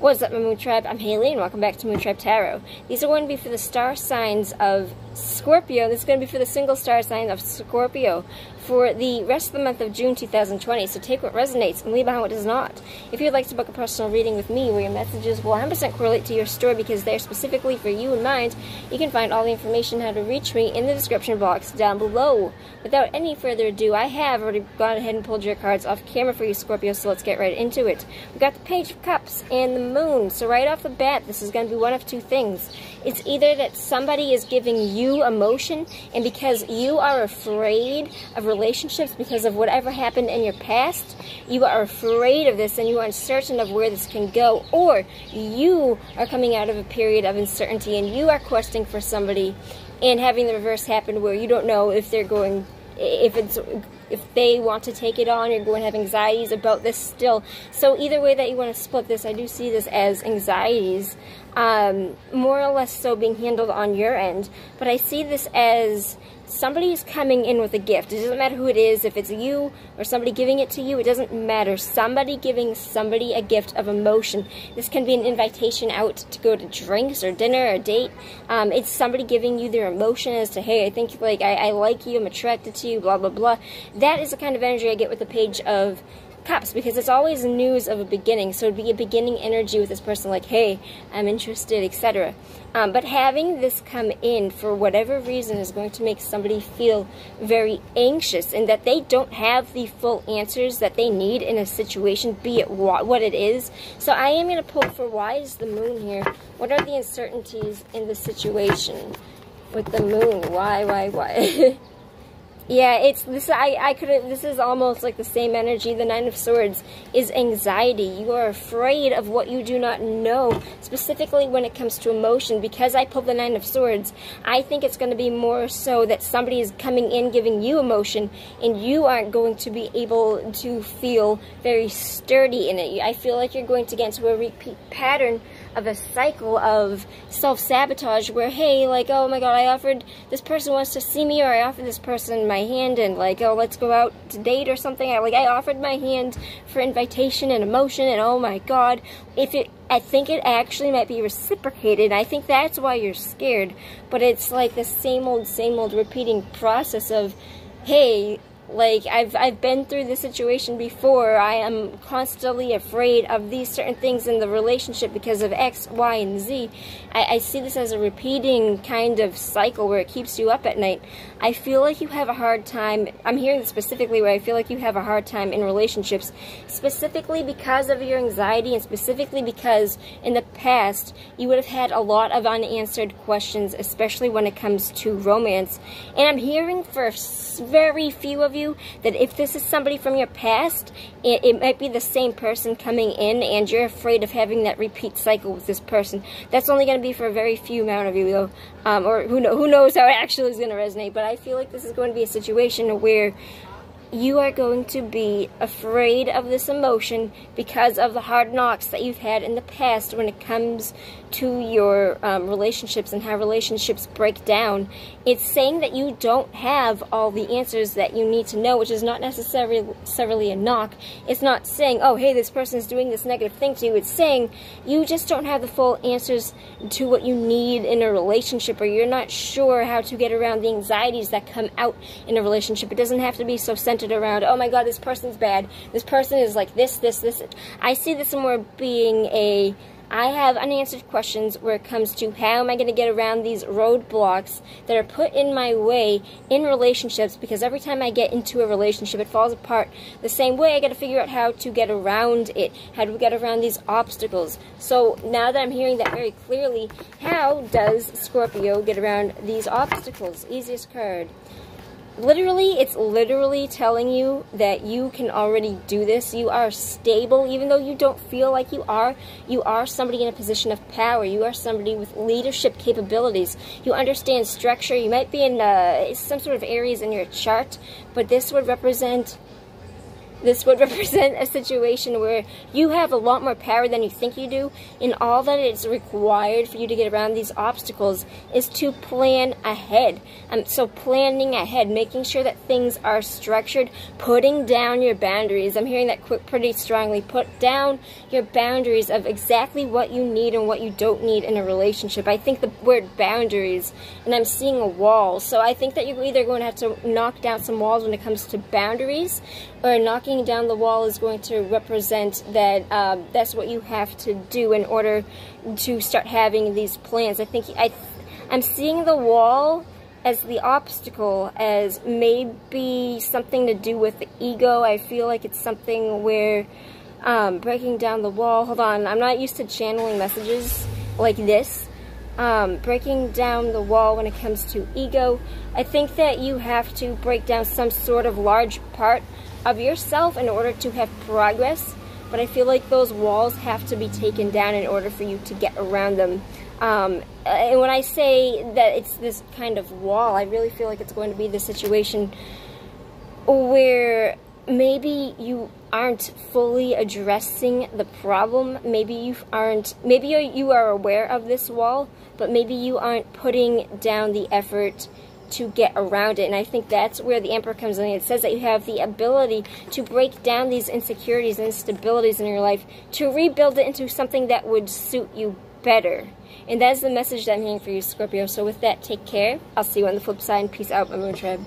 What's up, my Moon Tribe? I'm Haley, and welcome back to Moon Tribe Tarot. These are going to be for the star signs of Scorpio. This is going to be for the single star sign of Scorpio for the rest of the month of June 2020. So take what resonates and leave behind what does not. If you'd like to book a personal reading with me where your messages will 100% correlate to your story because they're specifically for you in mind, you can find all the information how to reach me in the description box down below. Without any further ado, I have already gone ahead and pulled your cards off camera for you, Scorpio, so let's get right into it. We've got the Page of Cups and the Moon. So right off the bat, this is going to be one of two things. It's either that somebody is giving you emotion, and because you are afraid of relationships because of whatever happened in your past, you are afraid of this and you are uncertain of where this can go, or you are coming out of a period of uncertainty and you are questing for somebody and having the reverse happen where you don't know if they're going if it's if they want to take it on, you're going to have anxieties about this still. So either way that you want to split this, I do see this as anxieties, um, more or less so being handled on your end. But I see this as somebody's coming in with a gift. It doesn't matter who it is, if it's you or somebody giving it to you, it doesn't matter. Somebody giving somebody a gift of emotion. This can be an invitation out to go to drinks or dinner or date. Um, it's somebody giving you their emotion as to, hey, I think like I, I like you, I'm attracted to you, blah blah blah. That is the kind of energy I get with the page of cups because it's always news of a beginning. So it'd be a beginning energy with this person, like, hey, I'm interested, etc. Um, but having this come in for whatever reason is going to make somebody feel very anxious and that they don't have the full answers that they need in a situation, be it what it is. So I am going to pull for why is the moon here? What are the uncertainties in the situation with the moon? Why, why, why? Yeah, it's this. I I could. This is almost like the same energy. The Nine of Swords is anxiety. You are afraid of what you do not know, specifically when it comes to emotion. Because I pulled the Nine of Swords, I think it's going to be more so that somebody is coming in giving you emotion, and you aren't going to be able to feel very sturdy in it. I feel like you're going to get into a repeat pattern of a cycle of self-sabotage where, hey, like, oh my god, I offered, this person wants to see me, or I offered this person my hand, and like, oh, let's go out to date or something. I, like, I offered my hand for invitation and emotion, and oh my god, if it, I think it actually might be reciprocated. I think that's why you're scared, but it's like the same old, same old repeating process of, hey, like I've I've been through this situation before. I am constantly afraid of these certain things in the relationship because of X, Y, and Z. I, I see this as a repeating kind of cycle where it keeps you up at night. I feel like you have a hard time. I'm hearing specifically where I feel like you have a hard time in relationships, specifically because of your anxiety and specifically because in the past you would have had a lot of unanswered questions, especially when it comes to romance. And I'm hearing for very few of you you that if this is somebody from your past, it, it might be the same person coming in and you're afraid of having that repeat cycle with this person. That's only going to be for a very few amount of you, though. Um, or who, know, who knows how it actually is going to resonate. But I feel like this is going to be a situation where you are going to be afraid of this emotion because of the hard knocks that you've had in the past when it comes to your um, relationships and how relationships break down. It's saying that you don't have all the answers that you need to know, which is not necessarily, necessarily a knock. It's not saying, oh, hey, this person is doing this negative thing to you. It's saying you just don't have the full answers to what you need in a relationship or you're not sure how to get around the anxieties that come out in a relationship. It doesn't have to be so centered around, oh my god, this person's bad. This person is like this, this, this. I see this more being a I have unanswered questions where it comes to how am I going to get around these roadblocks that are put in my way in relationships because every time I get into a relationship it falls apart the same way I got to figure out how to get around it how do we get around these obstacles so now that I'm hearing that very clearly how does Scorpio get around these obstacles easiest card literally, it's literally telling you that you can already do this. You are stable, even though you don't feel like you are. You are somebody in a position of power. You are somebody with leadership capabilities. You understand structure. You might be in uh, some sort of areas in your chart, but this would represent this would represent a situation where you have a lot more power than you think you do, and all that is required for you to get around these obstacles is to plan ahead. Um, so planning ahead, making sure that things are structured, putting down your boundaries. I'm hearing that pretty strongly. Put down your boundaries of exactly what you need and what you don't need in a relationship. I think the word boundaries, and I'm seeing a wall. So I think that you're either going to have to knock down some walls when it comes to boundaries, or knocking down the wall is going to represent that um, that's what you have to do in order to start having these plans. I think I, I'm seeing the wall as the obstacle as maybe something to do with the ego. I feel like it's something where um, breaking down the wall. Hold on, I'm not used to channeling messages like this. Um, breaking down the wall when it comes to ego. I think that you have to break down some sort of large part of yourself in order to have progress. But I feel like those walls have to be taken down in order for you to get around them. Um, and when I say that it's this kind of wall, I really feel like it's going to be the situation where maybe you aren't fully addressing the problem. Maybe you aren't, maybe you are aware of this wall, but maybe you aren't putting down the effort to get around it. And I think that's where the Emperor comes in. It says that you have the ability to break down these insecurities and instabilities in your life to rebuild it into something that would suit you better. And that is the message that I'm hearing for you, Scorpio. So with that, take care. I'll see you on the flip side. Peace out, my Moon Tribe.